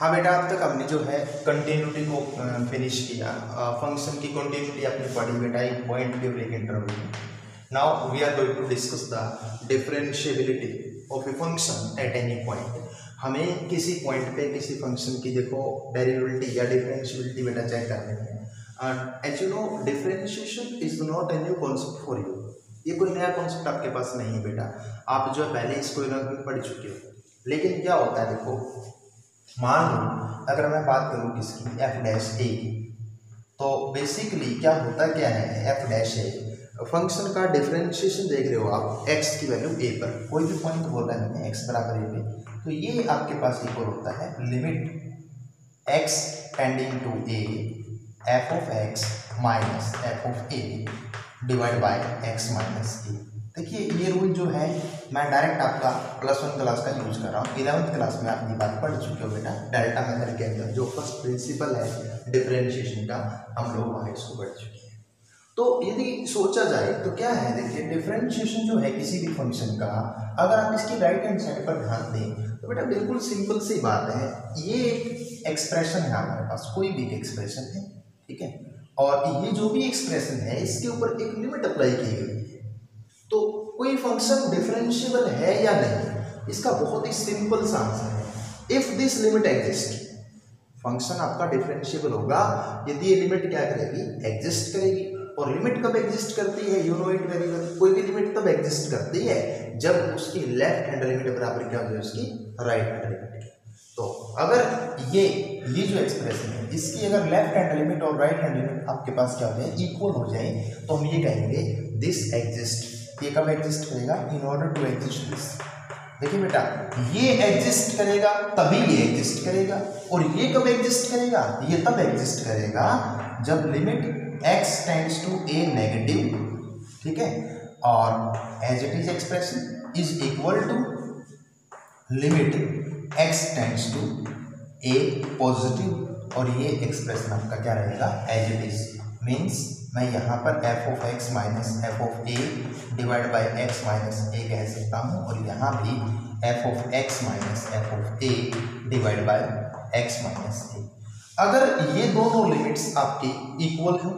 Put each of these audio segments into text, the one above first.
हाँ बेटा, अब तक हमने जो है कंटिन्यूटी को फिनिश किया। फ़ंक्शन की कंटिन्यूटी आपने पढ़ी बेटा, एक पॉइंट भी break interval now we are going to discuss the differentiability of a function at any point हमें किसी पॉइंट पे, किसी फ़ंक्शन की देखो डेरिवेबिलिटी या डिफरेंशिएबिलिटी बेटा चेक करनी है। As you know differentiation is not a new concept for you ये कोई नया कॉन्सेप्ट आपके पास नहीं है बेटा। आप जो है पहले इसको पढ़ चुके हो। लेकिन क्या होता है देखो मान लो, अगर मैं बात करूँ किसकी एफ़ डैश ए की तो बेसिकली क्या होता क्या है एफ़ डैश ए फ़ंक्शन का डिफरेंशिएशन देख रहे हो आप एक्स की वैल्यू ए पर। कोई भी पॉइंट बोला है एक्स बराबर ए पे। तो ये आपके पास इक्वल होता है limit x tending to a f of x minus f of a divide by x minus a देखिए, ये रूल जो है, मैं डायरेक्ट आपका प्लस वन क्लास का यूज़ कर रहा हूँ। इलेवंथ क्लास में आप ये बात पढ़ चुके हो बेटा डेल्टा मेथड के अंदर जो फ़र्स्ट प्रिंसिपल है डिफ्रेंशिएशन का, हम लोग वहाँ इसको पढ़ चुके हैं। तो यदि सोचा जाए तो क्या है? देखिए डिफ्रेंशिएशन जो है किसी भी फ़ंक्शन का, अगर आप इसकी राइट हैंड साइड पर ध्यान दें तो बेटा बिल्कुल सिंपल सी बात है। ये एक एक्सप्रेशन है हमारे पास, कोई भी एक्सप्रेशन है, ठीक है? और ये जो भी एक्सप्रेशन है, इसके ऊपर एक लिमिट अप्लाई की गई है। कोई फ़ंक्शन डिफरेंशिएबल है या नहीं? इसका बहुत ही सिंपल सा आंसर है। If this limit exist function आपका डिफरेंशिएबल होगा। यदि ये लिमिट क्या करेगी? एग्जिस्ट करेगी। और लिमिट कब एग्जिस्ट करती है? You know it very well कोई भी लिमिट तब एग्जिस्ट करती है जब उसकी लेफ़्ट हैंड लिमिट बराबर क्या हो? जाए उसकी राइट हैंड लिमिट तो अगर ये ये जो एक्सप्रेशन है, इसकी अगर लेफ़्ट हैंड लिमिट और राइट हैंड लिमिट आपके पास क्या हो जाए? इक्वल हो जाए। तो हम ये कहेंगे दिस एग्जिस्ट ये कब एग्जिस्ट करेगा in order to exist this देखिए बेटा, ये एग्जिस्ट करेगा, तभी ये एग्जिस्ट करेगा, और ये कब एग्जिस्ट करेगा? ये तब एग्जिस्ट करेगा जब limit x tends to a negative ठीक है? और as it is expression is equal to limit x tends to a positive और ये एक्सप्रेशन आपका क्या रहेगा? एज इट इज़ मीन्स मैं यहाँ पर f of x minus f of a divide by x minus a कह सकता हूँ और यहाँ भी f of x minus f of a divide by x minus a अगर ये दोनों लिमिट्स आपकी इक्वल हो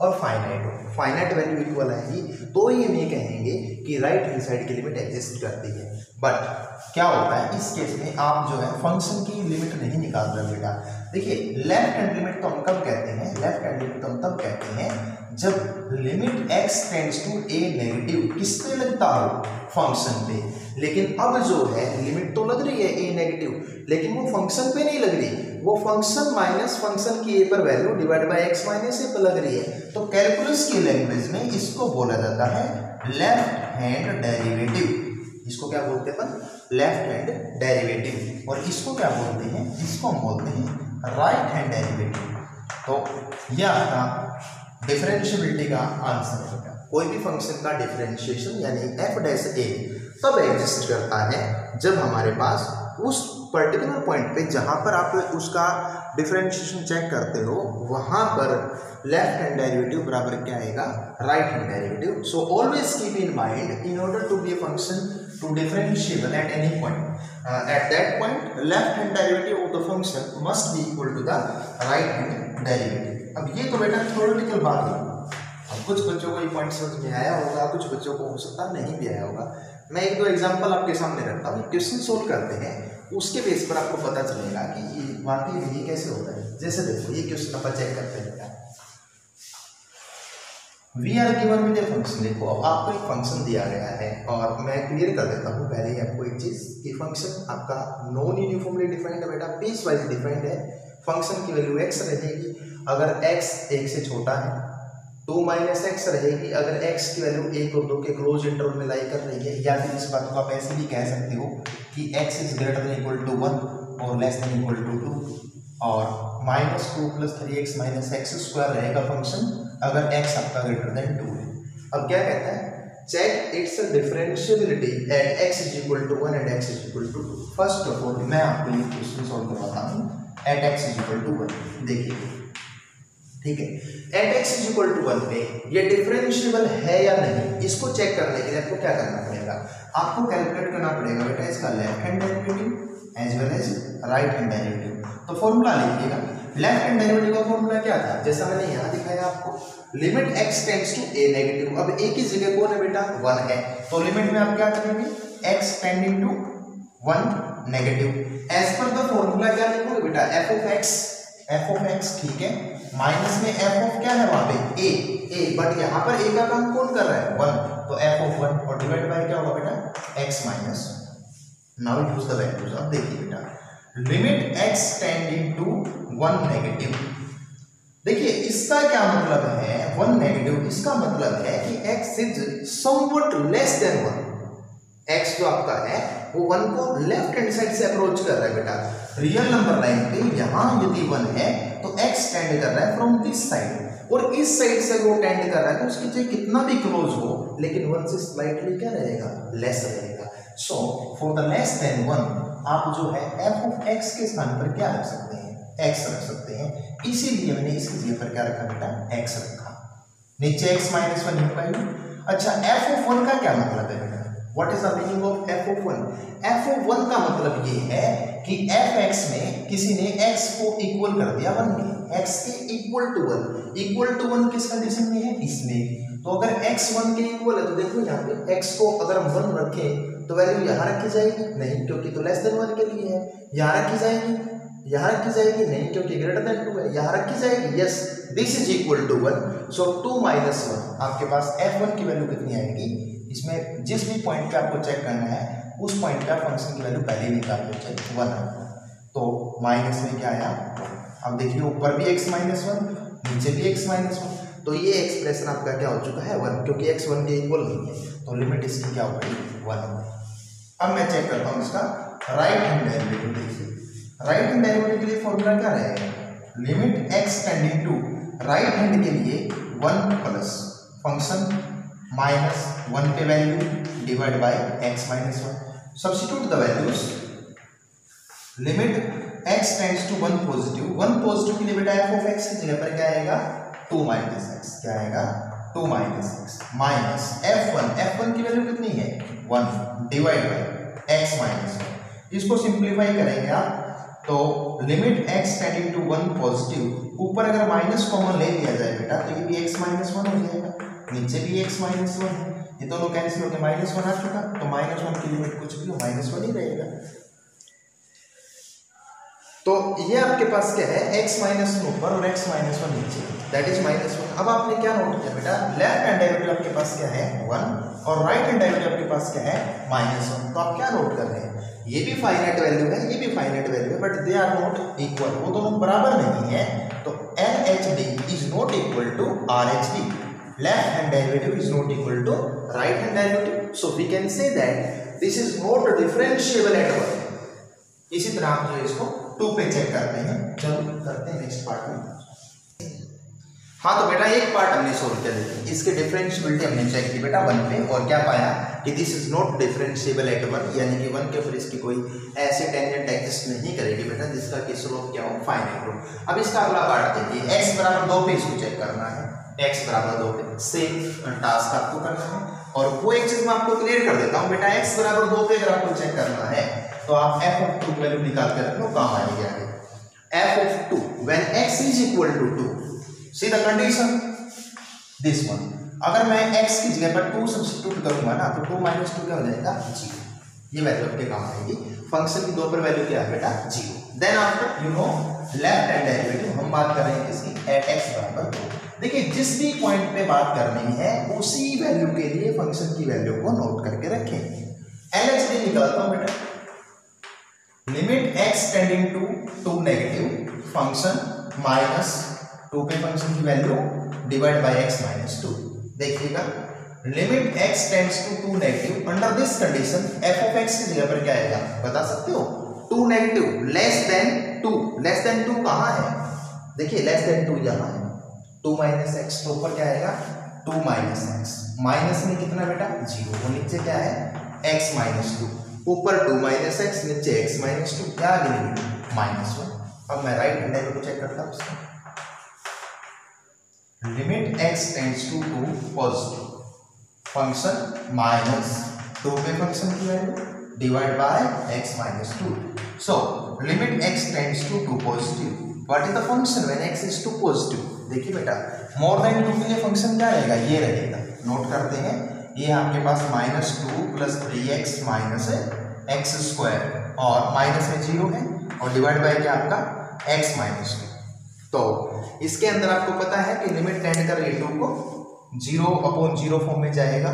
और फाइनाइट हो फाइनाइट वैल्यू इक्वल आएगी तो ये कहेंगे कि राइट हैंड साइड की लिमिट एग्जिस्ट करती है। बट क्या होता है? इस केस में आप जो है फ़ंक्शन की लिमिट नहीं निकाल रहे बेटा। देखिए लेफ़्ट हैंड लिमिट तो हम कब कहते हैं? लेफ़्ट हैंड लिमिट तो हम तब कहते हैं जब limit x tends to a negative किस पे लगता हो? फ़ंक्शन पे। लेकिन अब जो है लिमिट तो लग रही है ए नेगेटिव लेकिन वो फ़ंक्शन पे नहीं लग रही। वो फ़ंक्शन माइनस फ़ंक्शन की ए पर value divide by x minus a पर लग रही है। तो कैलकुलस की लैंग्वेज में इसको बोला जाता है लेफ़्ट हैंड डेरिवेटिव इसको क्या बोलते हैं लेफ़्ट हैंड डेरिवेटिव और इसको क्या बोलते हैं? इसको हम बोलते हैं राइट हैंड डेरिवेटिव तो यह आपका डिफरेंशियबिलिटी का आंसर होगा कोई भी फ़ंक्शन का डिफरेंशिएशन यानी एफ़ डैश ए तब एग्जिस्ट करता है जब हमारे पास उस पर्टिकुलर पॉइंट पे जहाँ पर आप उसका डिफरेंशिएशन चेक करते हो वहाँ पर लेफ़्ट हैंड डेरिवेटिव बराबर क्या आएगा right hand derivative so always keep in mind in order to be a function differentiable at any point. Uh, at that point, left hand derivative of the function must be equal to the right hand derivative. अब ये तो बेटा theoretical बात है कुछ बच्चों को ये पॉइंट समझ में आया होगा कुछ बच्चों को हो सकता नहीं भी आया होगा मैं एक दो एग्जांपल आपके सामने रखता हूँ क्वेश्चन सोल्व करते हैं, उसके बेस पर आपको पता चलेगा कि ये वाकई ये कैसे होता है। जैसे देखो, ये क्वेश्चन अपन चेक करते हैं। We are given with a function देखो आपको एक फ़ंक्शन दिया गया है और मैं क्लियर कर देता हूँ पहले ही आपको एक चीज़ कि फ़ंक्शन आपका नॉन यूनिफॉर्मली डिफाइंड है बेटा पीस वाइज डिफाइंड है। फ़ंक्शन की वैल्यू एक्स रहेगी। अगर एक्स एक से छोटा है टू माइनस एक्स रहेगी, अगर एक्स की वैल्यू एक और दो के क्लोज इंटरवल में लाई कर रही है, या फिर इस बात को आप ऐसे भी कह सकते हो कि x is greater than equal to one और less than equal to two, और minus two plus three x minus x square रहेगा फ़ंक्शन, अगर x आपका ग्रेटर देन टू है। अब क्या कहता है? Check, it's differentiability at x is equal to one and x is equal to two. First of all, मैं आपको ये क्वेश्चन सॉल्व करवाता हूँ at x is equal to one. देखिए ठीक है? At x is equal to one पे, ये डिफरेंशियबल है या नहीं, इसको चेक करने के लिए आपको क्या करना पड़ेगा? आपको कैलकुलेट करना पड़ेगा, बेटा इसका left hand derivative as well as right hand derivative तो फॉर्मूला लिखिएगा। लेफ़्ट हैंड डेरिवेटिव का फॉर्मूला क्या था? जैसा मैंने यहाँ दिखाया आपको limit x tends to a negative अब ए की जगह कौन है बेटा? वन है। तो लिमिट में आप क्या करेंगे? X tending to one negative as per the formula क्या लिखोगे बेटा? F of x f of x ठीक है? माइनस में एफ़ ऑफ़ क्या है वहाँ पे? ए ए बट यहाँ पर ए का काम कौन कर रहा है? वन तो एफ़ ऑफ़ वन और डिवाइड बाय क्या होगा बेटा? X minus now use the values अब देखिए बेटा. Limit x tending to one negative देखिए, इसका क्या मतलब है? वन नेगेटिव इसका मतलब है कि x is somewhat less than one x जो आपका है, वो वन को लेफ़्ट हैंड साइड से अप्रोच कर रहा है बेटा। रियल नंबर लाइन पे यहाँ यदि वन है तो एक्स टेंड कर रहा है फ्रॉम दिस साइड और इस साइड से वो टेंड कर रहा है तो उसकी चाहे कितना भी क्लोज हो, लेकिन वन से स्लाइटली क्या रहेगा? लेस रहेगा। So for the less than one आप जो है एफ़ ऑफ़ एक्स के स्थान पर क्या रख सकते हैं? एक्स रख सकते हैं। इसीलिए मैंने इसकी जगह पर क्या रखा बेटा? एक्स रखा। नीचे एक्स माइनस वन अच्छा एफ़ ऑफ़ वन का क्या मतलब है बेटा? What is the meaning of f of one f of one का मतलब ये है कि एफ़ एक्स में किसी ने एक्स को इक्वल कर दिया वन के एक्स के equal to one equal to one किस कंडीशन में है? इसमें। तो अगर एक्स वन के इक्वल है तो देखो यहाँ पे एक्स को अगर हम वन रखें तो वैल्यू यहाँ रखी जाएगी? नहीं, क्योंकि तो लेस देन वन के लिए है। यहाँ रखी जाएगी? यहाँ रखी जाएगी? नहीं, क्योंकि ग्रेटर देन टू है। यहाँ रखी जाएगी? Yes this is equal to one so two minus one आपके पास एफ़ वन की वैल्यू कितनी आएगी? इसमें जिस भी पॉइंट पे आपको चेक करना है, उस पॉइंट का फ़ंक्शन की वैल्यू पहले ही निकाल लो चाहे वन तो माइनस में क्या आया? अब देखिए, ऊपर भी एक्स माइनस वन नीचे भी एक्स माइनस वन तो ये एक्सप्रेशन आपका क्या हो चुका है? वन क्योंकि एक्स वन के इक्वल नहीं है तो लिमिट इसकी क्या हो गई? वन हो अब मैं चेक करता हूँ इसका राइट हैंड डेरिवेटिव देखिए. राइट हैंड डेरिवेटिव के लिए फॉर्मूला क्या रहेगा limit x tending to right hand के लिए one plus function minus one पे value divide by x minus one. Substitute the values limit x tends to one positive one positive के लिए बेटा एफ़ ऑफ़ एक्स की जगह पर क्या आएगा? टू माइनस एक्स क्या आएगा? Two minus x minus f one f one की वैल्यू कितनी है? One divide by x minus one इसको सिंप्लीफाई करेंगे आप तो limit x tending to one positive ऊपर अगर माइनस कॉमन ले लिया जाए बेटा तो ये भी एक्स माइनस वन हो जाएगा। नीचे भी एक्स माइनस वन है। ये दोनों कैंसिल होकर माइनस वन आ चुका तो माइनस वन की लिमिट कुछ भी हो माइनस वन ही रहेगा। तो ये आपके पास क्या है? x माइनस वन ऊपर और x माइनस वन नीचे। दैट इज़ माइनस वन अब आपने क्या नोट किया बेटा? लेफ़्ट हैंड डेरिवेटिव आपके पास क्या है? वन और राइट हैंड डेरिवेटिव आपके पास क्या है? माइनस वन तो आप क्या नोट कर रहे हैं? ये भी फाइनाइट वैल्यू है, ये भी फाइनाइट वैल्यू है but they are not equal वो दोनों तो बराबर नहीं है तो L H D is not equal to R H D left hand derivative is not equal to right hand derivative so we can say that this is not differentiable at all इसी तरह आप जो इसको to पे check करते हैं। चलो करते हैं नेक्स्ट पार्ट में। हाँ तो बेटा एक पार्ट हमने सोल्व कर दी इसके डिफरेंशियबिलिटी हमने चेक की। बेटा वन पे और क्या पाया कि this is not differentiable at one यानी कि वन के ऊपर इसकी कोई ऐसे टेंजेंट एग्जिस्ट नहीं करेगी बेटा, जिसका कि स्लोप क्या हो? फाइनाइट हो। अब इसका अगला पार्ट देखिए। एक्स बराबर दो पे इसको चेक करना है। एक्स बराबर दो पे। सेम टास्क आपको करना है। और वो एक चीज़ मैं आपको क्लियर कर देता हूँ। बेटा एक्स बराबर दो पे अगर आपको चेक करना है तो आप एफ़ ऑफ़ टू वैल्यू निकाल के रख लो, काम आएगी आगे। F of two when x is equal to two see the condition this one अगर मैं एक्स की जगह पर टू सब्सटीट्यूट करूँगा ना तो टू माइनस टू क्या हो जाएगा? ज़ीरो ये वैल्यू आपके काम आएगी। फ़ंक्शन की दो पर वैल्यू क्या है बेटा? Zero then after you know left hand derivative हम बात कर रहे हैं किसकी? एट एक्स बराबर देखिए, जिस भी पॉइंट पे बात करनी है, उसी वैल्यू के लिए फ़ंक्शन की वैल्यू को नोट करके रखें। एल एच डी निकालता हूँ बेटा। Limit x tending to two negative function minus two पे फ़ंक्शन की value divide by x minus two देखिएगा limit x tends to two negative under this condition f of x की जगह पर क्या आएगा? बता सकते हो? Two negative less than two less than two कहाँ है? देखिए लेस देन टू यहाँ है। टू माइनस एक्स तो ऊपर क्या आएगा? टू माइनस एक्स माइनस में कितना बेटा? ज़ीरो वो नीचे क्या है? एक्स माइनस टू ऊपर टू माइनस एक्स नीचे एक्स माइनस टू क्या लिमिट माइनस वन अब मैं राइट हैंड को चेक करता हूँ limit x tends to two positive function minus two पे फ़ंक्शन की value divide by x minus two so limit x tends to two positive what is the function when x is two positive देखिए बेटा more than to के लिए function क्या रहेगा? ये रहेगा। नोट करते हैं, ये आपके पास minus two plus three x minus है एक्स स्क्वायर और माइनस में ज़ीरो है और डिवाइड बाय क्या आपका? एक्स माइनस टू तो इसके अंदर आपको पता है कि लिमिट टेंड रही टू को ज़ीरो अपॉन ज़ीरो फॉर्म में जाएगा,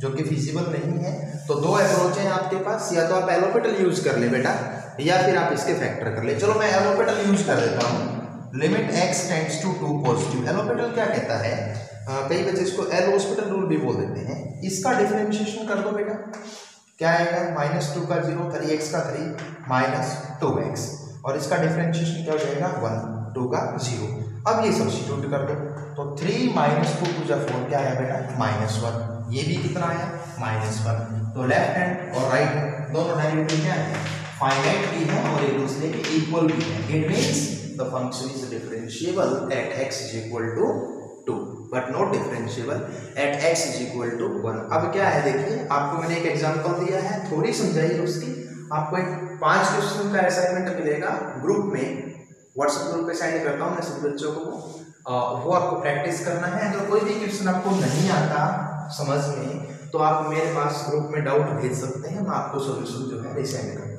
जो कि फिजिबल नहीं है। तो दो अप्रोच हैं आपके पास, या तो आप एलोपेटल यूज़ कर ले बेटा, या फिर आप इसके फैक्टर कर ले। चलो मैं एलोपेटल यूज़ कर देता हूँ। Limit x tends to two positive L'Hopital क्या कहता है? कई बच्चे इसको एल हॉस्पिटल रूल भी बोल देते हैं। इसका डिफ्रेंशिएशन कर दो बेटा। क्या आएगा? माइनस टू का ज़ीरो थ्री एक्स का थ्री माइनस टू एक्स और इसका डिफ्रेंशिएशन क्या हो जाएगा? वन टू का ज़ीरो। अब ये सब्सिट्यूट कर दो। तो थ्री माइनस टू टू जा फोर क्या आया बेटा? माइनस वन ये भी कितना आया? माइनस वन तो लेफ़्ट हैंड और राइट हैंड दोनों डेरिवेटिव क्या है? फाइनाइट भी है और एक दूसरे के इक्वल भी है। It means the function is differentiable at x is equal to two but not differentiable at x is equal to one अब क्या है देखिए, आपको मैंने एक एग्जांपल दिया है, थोड़ी समझाइए उसकी। आपको एक पाँच क्वेश्चन का असाइनमेंट मिलेगा ग्रुप में। व्हाट्सएप ग्रुप पे सेंड करता हूँ मैं सभी बच्चों को। वो आपको प्रैक्टिस करना है अगर कोई भी क्वेश्चन आपको नहीं आता समझ में तो आप मेरे पास ग्रुप में डाउट भेज सकते हैं, मैं आपको सोल्यूशन जो है रिसेंड करता